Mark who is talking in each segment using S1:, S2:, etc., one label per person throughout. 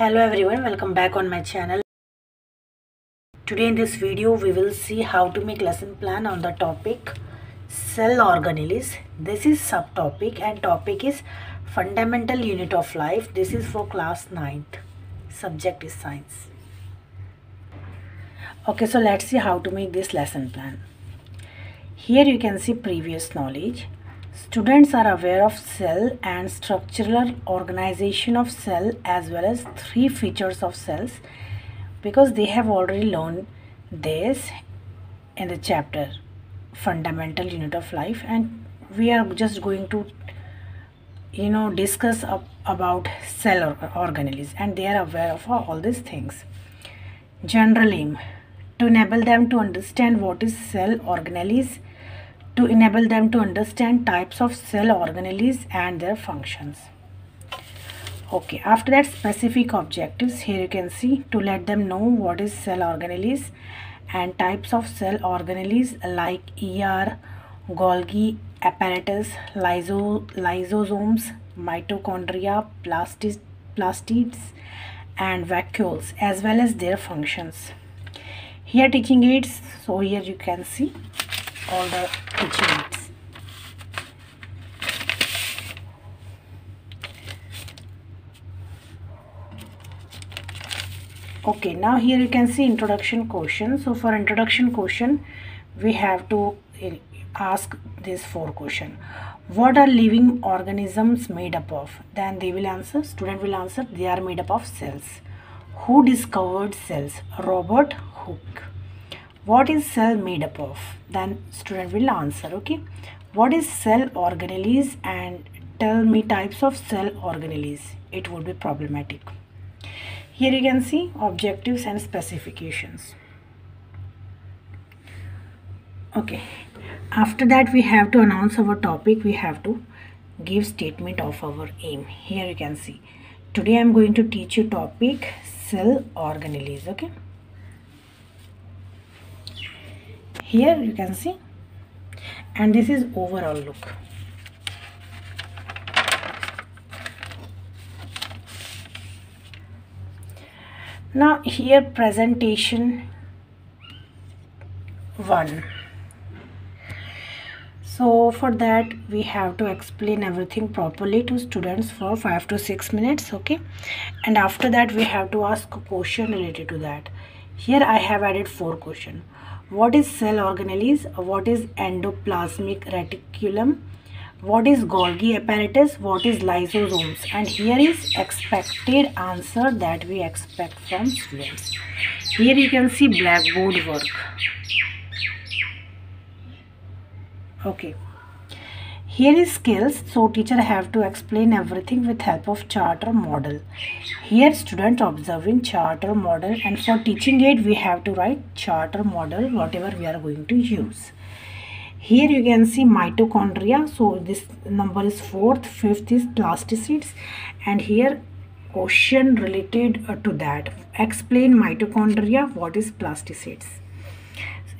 S1: hello everyone welcome back on my channel. Today in this video we will see how to make lesson plan on the topic cell organelles. This is subtopic and topic is fundamental unit of life. This is for class 9th subject is science. Okay so let's see how to make this lesson plan. Here you can see previous knowledge Students are aware of cell and structural organization of cell as well as three features of cells because they have already learned this in the chapter fundamental unit of life. And we are just going to you know discuss about cell or organelles and they are aware of all these things. General aim to enable them to understand what is cell organelles to enable them to understand types of cell organelles and their functions. Okay, after that specific objectives, here you can see to let them know what is cell organelles and types of cell organelles like ER, Golgi apparatus, lyso, lysosomes, mitochondria, plastids, plastids and vacuoles as well as their functions. Here teaching aids, so here you can see all the teaching. Okay, now here you can see introduction question. So for introduction question, we have to eh, ask this four question. What are living organisms made up of? Then they will answer, student will answer, they are made up of cells. Who discovered cells? Robert Hooke what is cell made up of? Then student will answer okay? What is cell organelles and tell me types of cell organelles? It would be problematic. Here you can see objectives and specifications. Okay. After that we have to announce our topic. We have to give statement of our aim. Here you can see. Today i'm going to teach you topic cell organelles okay here you can see. And this is overall look. Now here presentation one. So for that we have to explain everything properly to students for 5 to 6 minutes okay? And after that we have to ask a question related to that here I have added four questions what is cell organelles? What is endoplasmic reticulum? What is golgi apparatus? What is lysosomes? And here is expected answer that we expect from students. Here you can see blackboard work. Okay here is skills. So teacher have to explain everything with help of chart or model. Here student observing chart or model. And for teaching aid we have to write chart or model whatever we are going to use. Here you can see mitochondria. So this number is fourth fifth is plastids and here question related uh, to that. Explain mitochondria what is plastids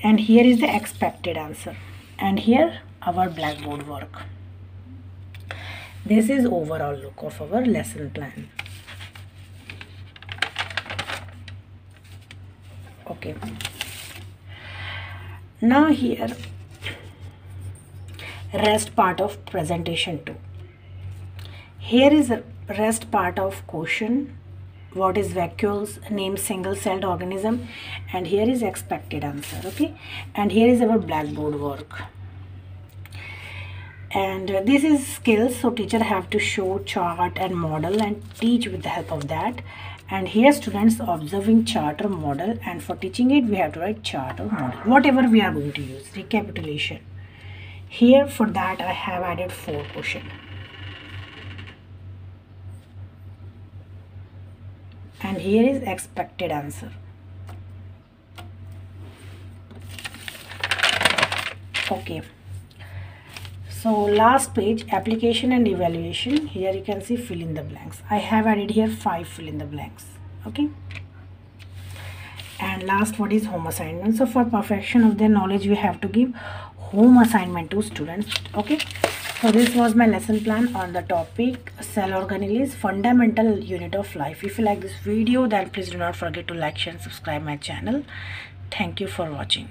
S1: and here is the expected answer. And here our blackboard work. This is overall look of our lesson plan. Okay. Now here rest part of presentation 2 here is rest part of question what is vacuoles name single celled organism and here is expected answer okay? And here is our blackboard work and uh, this is skills so teacher have to show chart and model and teach with the help of that. And here students observing chart or model and for teaching it we have to write chart or model. Whatever we are going to use recapitulation. Here for that I have added four question. And here is expected answer. Okay so last page application and evaluation. Here you can see fill in the blanks. I have added here five fill in the blanks. Okay? And last what is home assignment? So for perfection of their knowledge we have to give home assignment to students. Okay? So this was my lesson plan on the topic cell organelles fundamental unit of life. If you like this video then please do not forget to like share and subscribe my channel. Thank you for watching